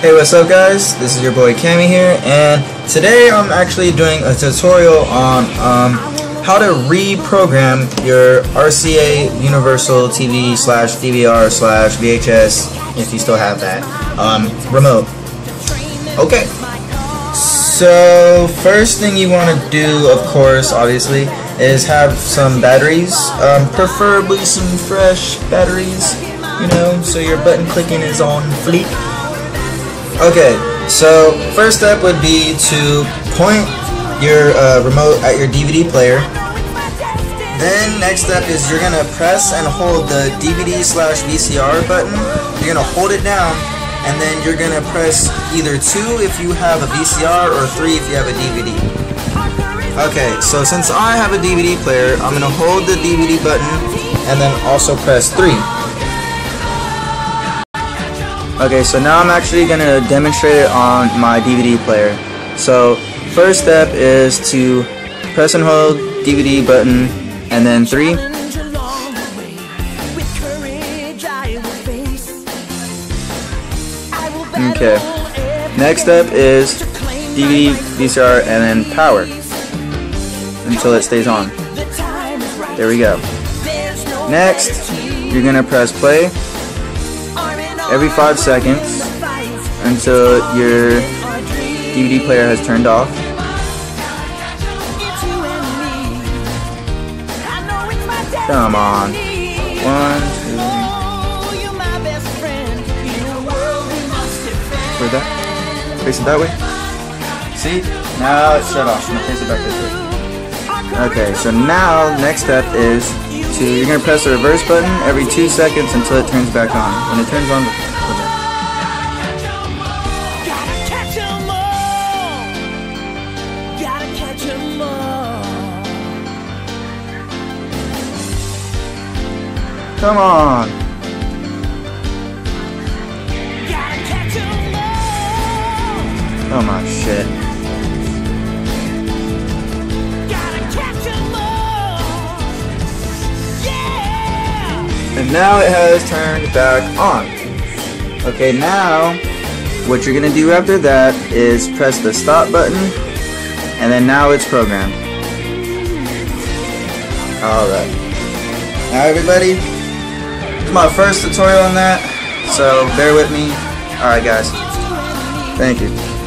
Hey, what's up guys? This is your boy Cammy here, and today I'm actually doing a tutorial on um, how to reprogram your RCA Universal TV slash DVR slash VHS, if you still have that, um, remote. Okay, so first thing you want to do, of course, obviously, is have some batteries, um, preferably some fresh batteries, you know, so your button clicking is on fleek. Okay, so first step would be to point your uh, remote at your DVD player. Then next step is you're gonna press and hold the DVD slash VCR button. You're gonna hold it down, and then you're gonna press either two if you have a VCR or three if you have a DVD. Okay, so since I have a DVD player, I'm gonna hold the DVD button and then also press three. Okay, so now I'm actually going to demonstrate it on my DVD player. So, first step is to press and hold DVD button and then 3. Okay. Next step is DVD, VCR, and then power until it stays on. There we go. Next, you're going to press play every 5 seconds until your DVD player has turned off. Come on. One, two. Where's that? Face it that way? See? Now it's shut off. Face it back this way. Okay, so now next step is to you're gonna press the reverse button every two seconds until it turns back on. When it turns on, Come on. Oh my shit. And now it has turned back on. Okay, now what you're gonna do after that is press the stop button and then now it's programmed. Alright. Now everybody, it's my first tutorial on that, so bear with me. Alright guys, thank you.